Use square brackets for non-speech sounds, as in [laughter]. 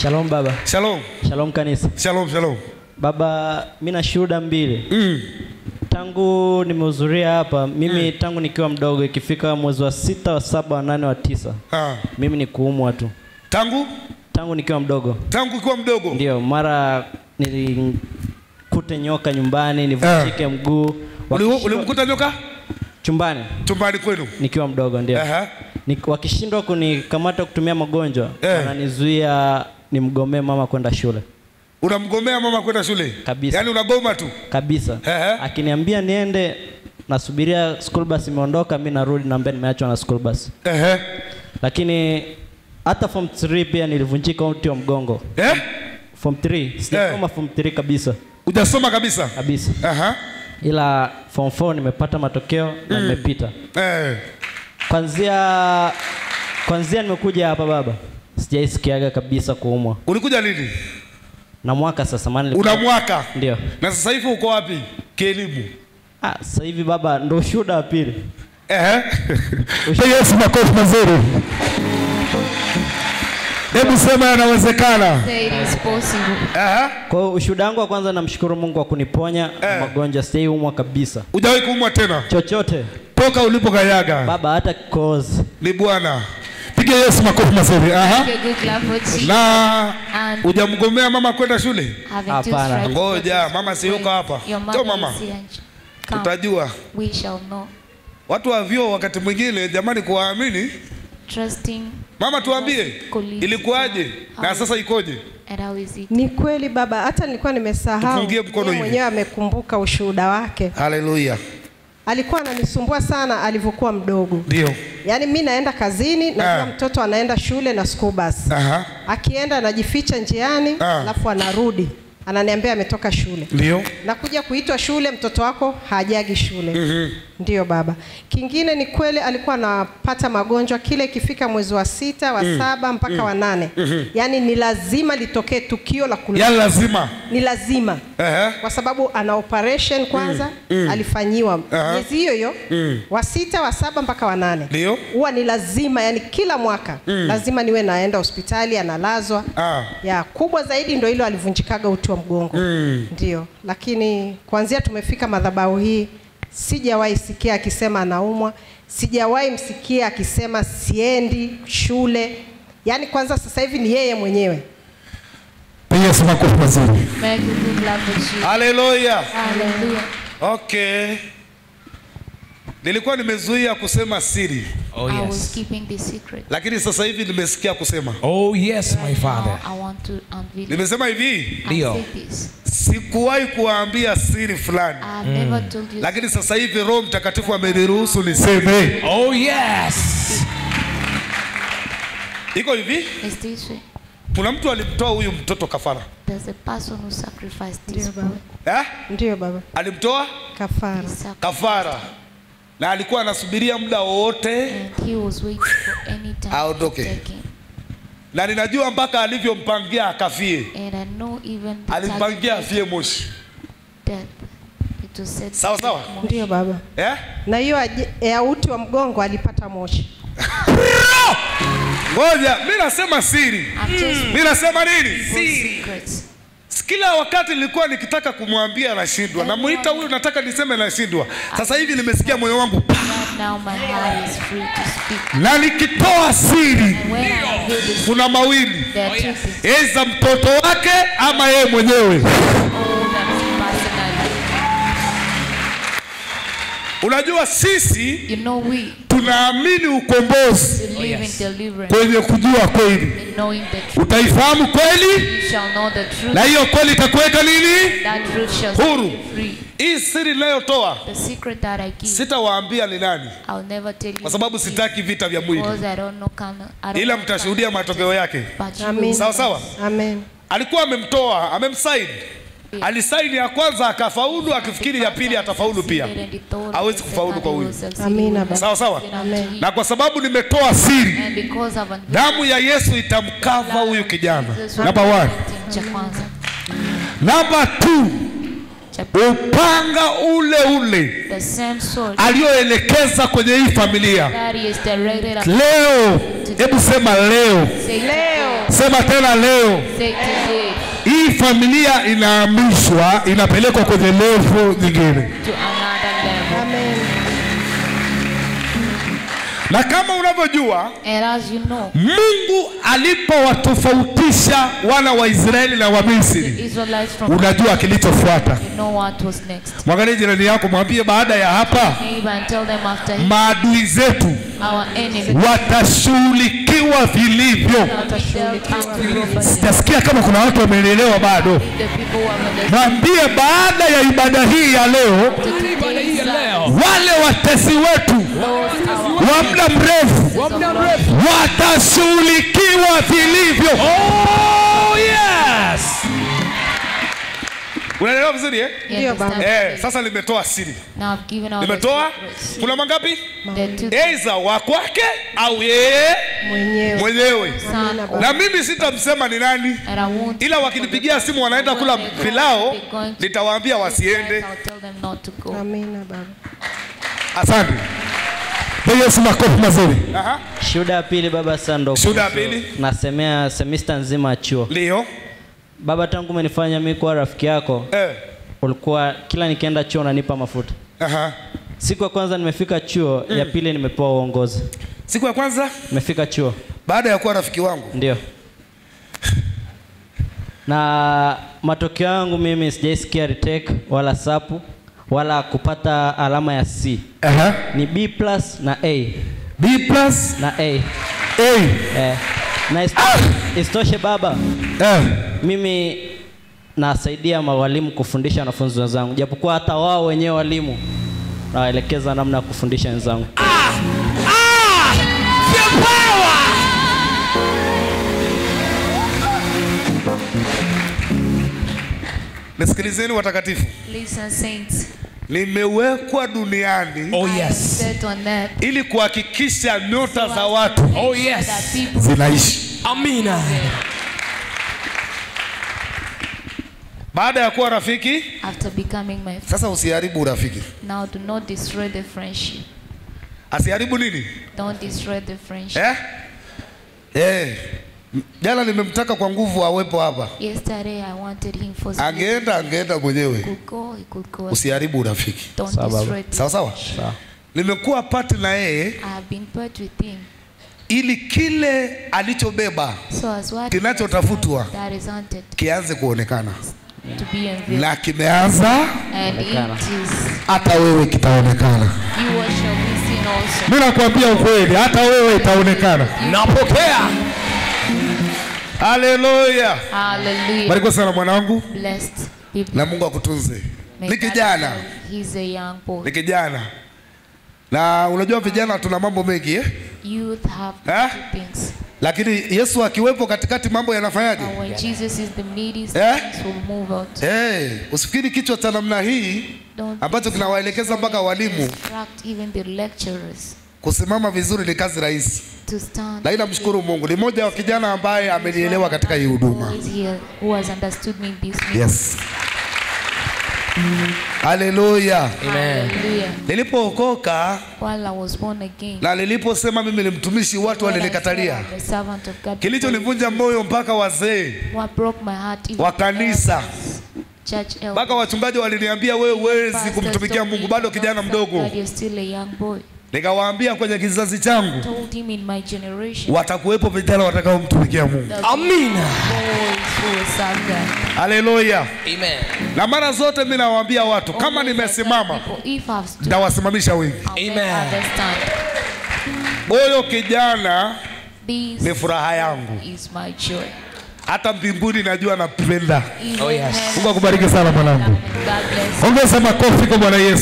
Shalom baba. Shalom. Shalom kanisa. Shalom, shalom. Baba, mimi na shuhuda mbili. Mm. Tangu nimehudhuria hapa mimi mm. tangu nikiwa mdogo, ikifika mwezi wa sita, wa saba, wa nane, wa tisa, Ah. mimi ni kuumwa tu Tangu tangu nikiwa mdogo. tangu ukiwa mdogo. Ndio mara nilikute nyoka nyumbani, nivunjike mguu Uli- Wakishindwa- Ulimkuta nyoka chumbani chumbani kwenu? nikiwa mdogo, ndio Aha. Ni- wakishindwa kunikamata kutumia magonjwa Eh. wananizuia nimgomee mama kwenda shule Unamgomea mama kwenda shule? Kabisa. Yani unagoma tu. kabisa. Ehe. Akiniambia niende, nasubiria school bus imeondoka, mi narudi naambia nimeachwa na school bus. Ehe. Lakini hata form 3 pia nilivunjika uti wa mgongo. Eh? Form 3 sijakoma form 3 kabisa Hujasoma kabisa? kabisa, Aha. ila form 4 nimepata matokeo na nimepita. Eh. Kwanzia kwanzia nimekuja hapa baba, sijaisikiaga kabisa kuumwa Ulikuja lini? na mwaka sasa, maana Una mwaka. ndio Na sasa hivi uko wapi? Kielimu. ah, sasa hivi baba ndo shuda wa pili. Ehe. Mpe Yesu makofi mazuri. Hebu sema yanawezekana. Say it is possible. Aha. Kwa hiyo ushuhuda wangu wa kwanza, namshukuru Mungu kwa kuniponya Eh. magonjwa, sijaiumwa kabisa Hujawahi kuumwa tena chochote toka ulipokanyaga. baba, hata kikozi. Ni Bwana. Piga Yesu makofi mazuri. Aha. Na hujamgomea mama kwenda shule? Hapana. Ngoja, mama si yuko hapa. Your Njoo mama. Tutajua. we shall know. Watu wa vyoo wakati mwingine jamani kuwaamini. Trusting Mama tuambie ilikuwaje na sasa ikoje? Ni kweli baba, hata nilikuwa nimesahau. Tufungie mkono hivi. mwenyewe amekumbuka ushuhuda wake. Haleluya. Alikuwa ananisumbua sana alivyokuwa mdogo. Ndio. Yaani mi naenda kazini, na Ah. mtoto anaenda shule na school bus. Aha. Akienda anajificha njiani, Ah. alafu anarudi. Ananiambia ametoka shule. Ndio. Nakuja kuitwa shule, mtoto wako hajagi shule. mm-hmm. ndio baba. Kingine ni kweli alikuwa anapata magonjwa kile ikifika mwezi wa sita, wa mm. saba mpaka mm. wa nane. mm-hmm. Yaani ni lazima litokee tukio la kula. Yaani lazima. Ni lazima. uh-huh. kwa sababu ana operation kwanza alifanyiwa uh miezi hiyo hiyo mm. wa sita wa saba mpaka wa nane Ndio. huwa ni lazima yani kila mwaka mm. lazima niwe naenda hospitali analazwa Ah. ya kubwa zaidi ndo hilo alivunjikaga uti wa mgongo ndio lakini kuanzia tumefika madhabahu hii sijawahi sikia akisema anaumwa sijawahi msikia akisema siendi shule yaani kwanza sasa hivi ni yeye mwenyewe Piga makofi mazuri. Haleluya. Hallelujah. Okay. Nilikuwa nimezuia kusema siri, Oh, yes. I was keeping the secret. lakini sasa hivi nimesikia kusema. Oh, yes, my Father. I want to unveil. Nimesema hivi, Ndio. sikuwahi kuwaambia siri fulani, I never told you lakini sasa hivi Roho Mtakatifu ameniruhusu niseme. Oh, yes. Iko hivi, it's this way. kuna mtu alimtoa huyu mtoto kafara There's a person who sacrificed this Ndio, boy. baba. eh? ndio baba Alimtoa kafara kafara na alikuwa anasubiria muda wowote, and he was waiting for any time Aondoke. to na ninajua mpaka alivyompangia akafie, alimpangia afie Moshi. Sawa, sawa. ndio baba Eh? na hiyo ya uti wa mgongo alipata moshi Ngoja, mi nasema siri, mimi mi nasema nini? Siri. Kila wakati nilikuwa nikitaka kumwambia nashindwa, namuita huyu, nataka niseme nashindwa. Sasa hivi nimesikia moyo wangu na nikitoa siri, kuna mawili, eza mtoto wake ama yeye mwenyewe. Unajua sisi You know we tunaamini ukombozi kwenye kujua kweli. and knowing the truth. Utaifahamu kweli, You shall know the truth. na hiyo kweli itakuweka nini That truth shall set huru. Hii siri ninayotoa The secret that I give, sitawaambia ni nani, I'll never tell you. kwa sababu sitaki vita vya mwili, Because I don't know can, I don't ila mtashuhudia matokeo yake. Sawa sawa. amen alikuwa amemtoa amemsaini alisaini ya kwanza akafaulu akifikiri ya pili atafaulu pia. Hawezi kufaulu kwa huyu. Amina, baba. sawa sawa? Na kwa sababu nimetoa siri damu ya yesu itamkava huyu kijana. Namba one. cha kwanza. Namba two. Upanga ule ule aliyoelekeza kwenye hii familia. Leo. hebu sema leo. Say leo Sema tena leo, Say familia inahamishwa, inapelekwa kwenye levu nyingine. Na kama unavyojua, you know, Mungu alipowatofautisha wana wa Israeli na wa Misri, unajua kilichofuata. you know. Mwangalie jirani yako, mwambie baada ya hapa maadui zetu watashughulikiwa vilivyo. Sijasikia kama kuna watu wameelewa bado. Mwambie baada ya ibada hii ya leo, Ibada hii ya leo. wale watesi wetu wa muda mrefu watashughulikiwa vilivyo. Oh, yes. Unaelewa vizuri eh? Yeah, baba. Eh, sasa limetoa siri. Now I've given out the Nimetoa secrets. kuna mangapi? The Aidha wa kwake au yeye Mwenyewe. mwenyewe. Na mimi sitamsema ni nani, ila wakinipigia simu wanaenda kula pilao, nitawaambia wasiende. I'll tell them not to go. Amina baba. Asante. Piga Yesu makofi mazuri. Aha. Shuhuda ya pili baba Sando. Shuhuda ya pili. Nasemea semester nzima ya chuo. Ndio. Baba, tangu umenifanya mimi kuwa rafiki yako, Eh. ulikuwa kila nikienda chuo unanipa mafuta. Aha. Siku ya kwanza nimefika chuo, mm. ya pili nimepewa uongozi. Siku ya kwanza Nimefika chuo, baada ya kuwa rafiki wangu ndio. [laughs] Na matokeo yangu mimi sijaisikia retake wala sapu wala kupata alama ya C. Aha. Ni B plus na A B plus na A. A. Eh. Na istoshe, ah. istoshe baba, Eh. mimi nasaidia mawalimu kufundisha wanafunzi wenzangu, japokuwa hata wao wenyewe walimu nawaelekeza namna ya kufundisha wenzangu. Ah. Ah. Nisikilizeni watakatifu. Listen, saints. Nimewekwa duniani Oh, yes. ili kuhakikisha nyota za watu Oh, yes. Zinaishi. Amina. Baada ya kuwa rafiki, after becoming my friend. sasa usiharibu urafiki. Now do not destroy the friendship. Asiharibu nini? Don't destroy the friendship. Eh? Eh. Jana nimemtaka kwa nguvu awepo hapa. Yesterday I wanted him for Angeenda angeenda mwenyewe. He could go, he could go. Usiharibu urafiki. Don't Sawa, Sawa. Nimekuwa part na yeye I've been part with him. ili kile alichobeba So Kinachotafutwa. kianze kuonekana to na kimeanza, And it is hata wewe kitaonekana. you what shall be seen also. Mimi nakwambia ukweli, hata wewe itaonekana. Napokea. Haleluya! Haleluya. Barikiwa sana mwanangu, Blessed people. na Mungu akutunze. Ni kijana. He's a young boy. ni kijana, na unajua vijana tuna mambo mengi eh? Youth have Eh? two things. lakini Yesu akiwepo katikati mambo yanafanyaje? And when Jesus is the midst, Eh? things will move out. Hey, usifikiri kichwa cha namna hii Don't ambacho kinawaelekeza mpaka walimu kusimama vizuri ni kazi rahisi, to stand. lakini namshukuru Mungu, ni mmoja wa kijana ambaye amenielewa katika hii huduma. Yes. Haleluya. Hallelujah. Nilipookoka While I was na niliposema mimi ni mtumishi, watu walinikatalia. Kilichonivunja moyo mpaka wazee what broke my heart even wa kanisa mpaka wachungaji waliniambia wewe huwezi kumtumikia Mungu, bado kijana mdogo. Nikawaambia kwenye kizazi changu Told him in my watakuwepo vijana watakaomtumikia Mungu. Amina. Haleluya. Amen. Na mara zote mimi nawaambia watu kama nimesimama nitawasimamisha wengi. Huyo kijana ni furaha yangu, is my joy. hata mbinguni najua napenda. Oh, yes. Mungu akubariki sana mwanangu. Ongeza makofi kwa Bwana Yesu.